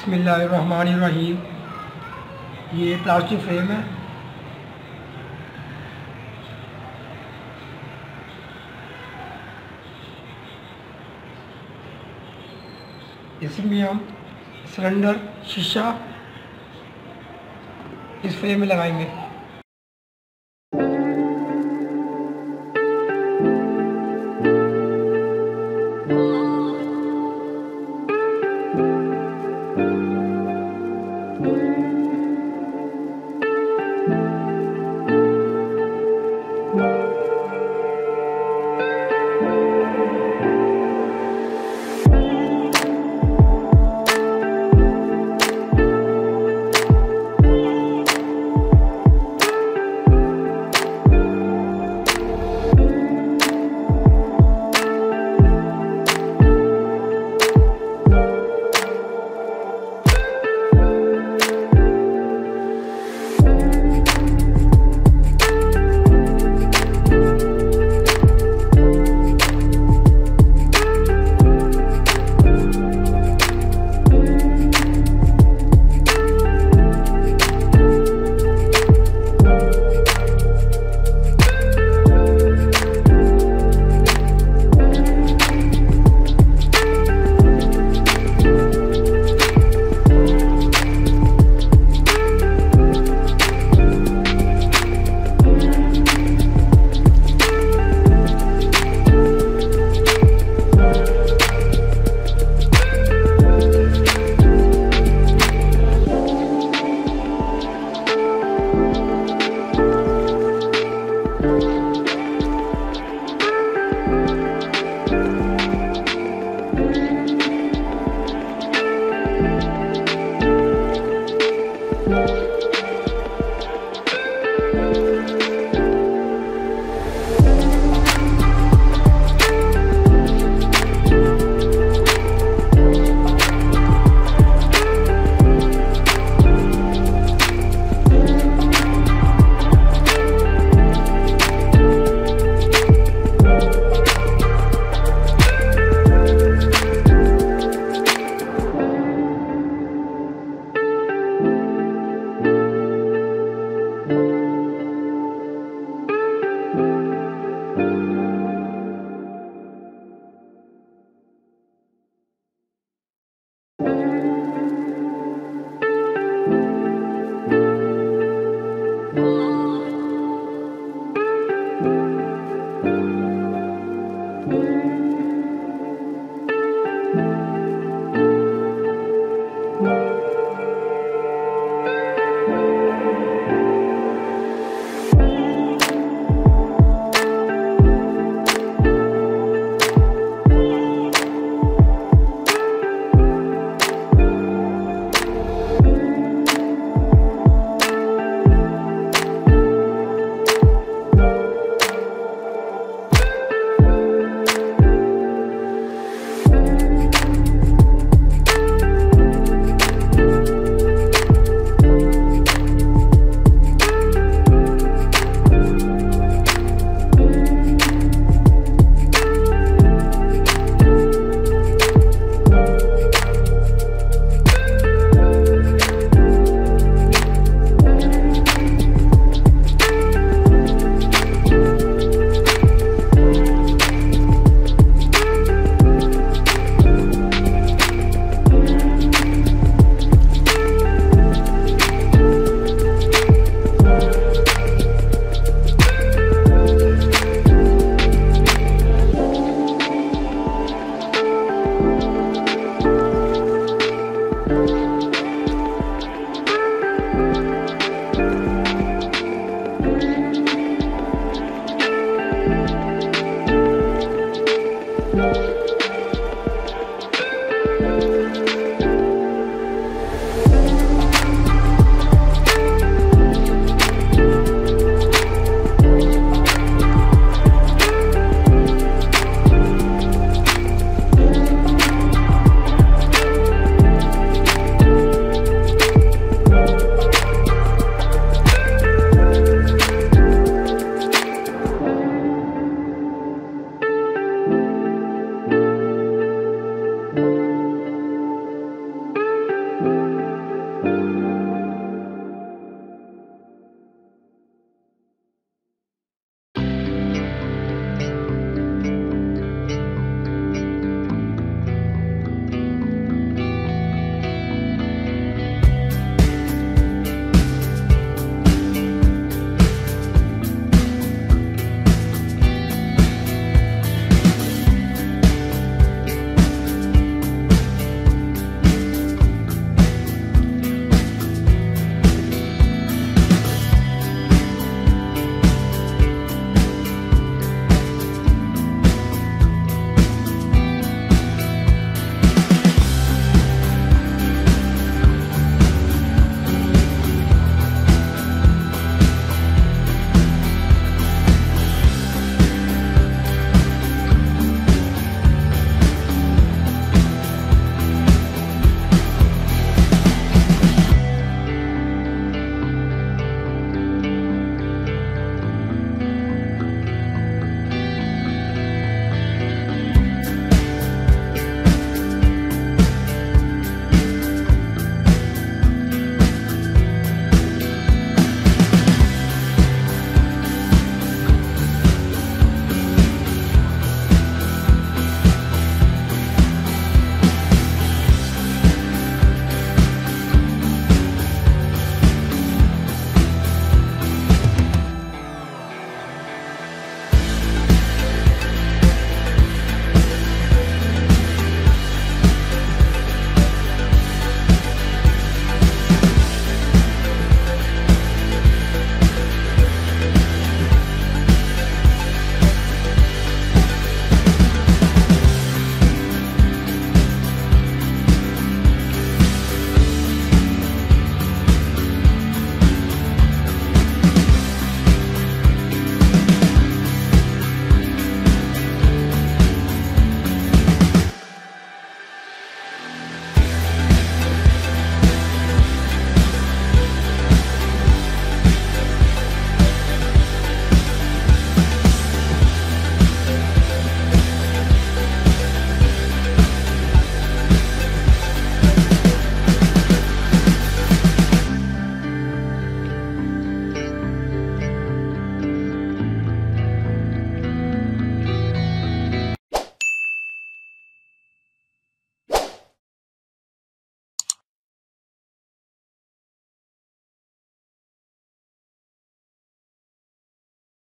बसमीम ये plastic frame है। इसमें हम सिलेंडर शीशा इस फ्रेम में लगाएँगे।